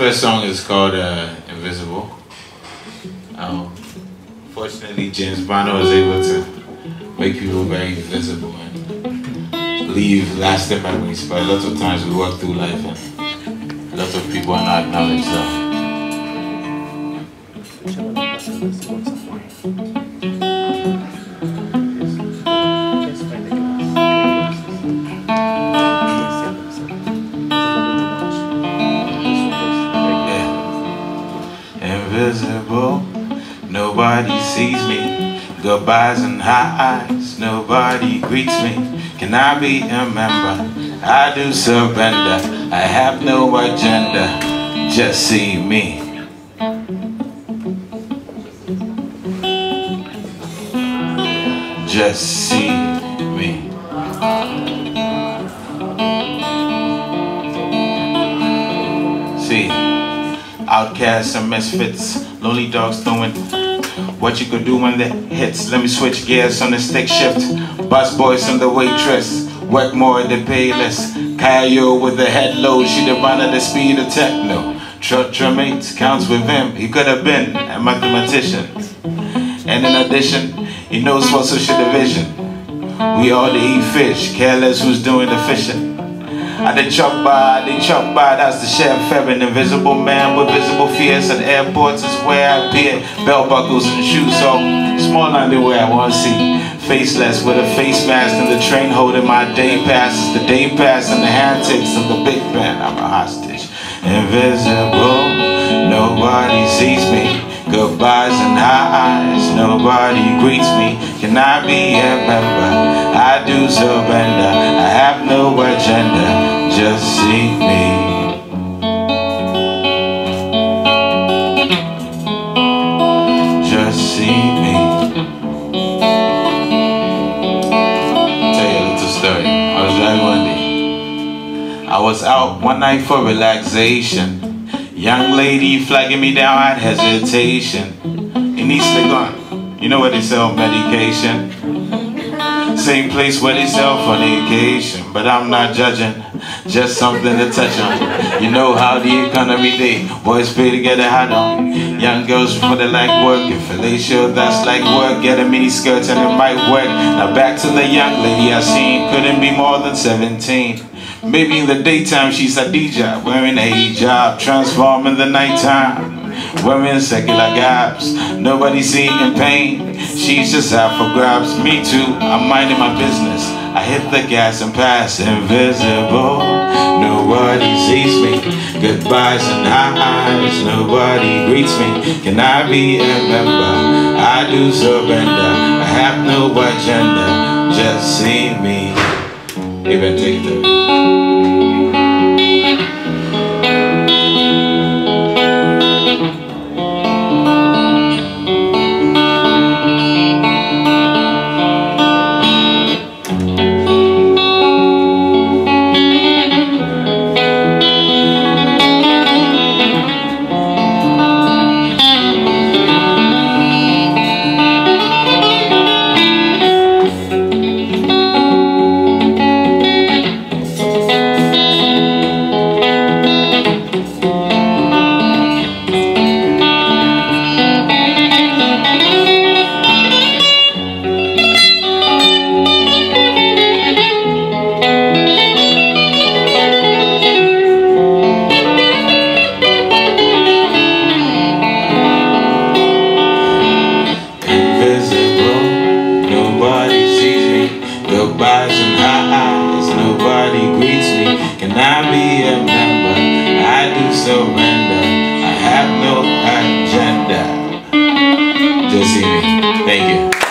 first song is called uh, Invisible. Um, fortunately, James Barnor was able to make people very visible and leave lasting memories. But a lot of times we walk through life and a lot of people are not acknowledged. invisible. Nobody sees me. Goodbyes and highs. Nobody greets me. Can I be a member? I do surrender. I have no agenda. Just see me. Just see me. See. Outcasts and misfits, lonely dogs doing what you could do when the hits. Let me switch gears on the stick shift. Bus boys on the waitress, work more the pay less. Kayo with the head low, she the run at the speed of techno. Truck mates counts with him, he could have been a mathematician. And in addition, he knows for social division. We all eat fish, careless who's doing the fishing. I did chop by, they chop by, that's the chef An invisible man with visible fears At airports is where I appear Belt buckles and shoes so Small underwear I wanna see. Faceless with a face mask And the train holding my day passes. The day pass and the hand handtakes of the big band I'm a hostage. Invisible, nobody sees me. Goodbyes and highs, nobody greets me Can I be a member? I do surrender. I have no agenda, just see me. Just see me. Tell you a little story. I was driving one day. I was out one night for relaxation. Young lady flagging me down at hesitation. In East Legon, you know where they sell medication? Same place where they sell fornication. But I'm not judging, just something to touch on. You know how the economy day, boys pay to get a hat on. Young girls before they like work, they sure that's like work, get a mini skirt and it might work. Now back to the young lady I seen, couldn't be more than 17. Maybe in the daytime she's a DJ, wearing a hijab, transform in the nighttime, wearing secular gaps. Nobody seeing pain, she's just out for grabs. Me too, I'm minding my business. I hit the gas and pass, invisible. Nobody sees me. Goodbyes and highs, nobody greets me. Can I be a member? I do surrender. I have no agenda, just see me. Even take the Thank you.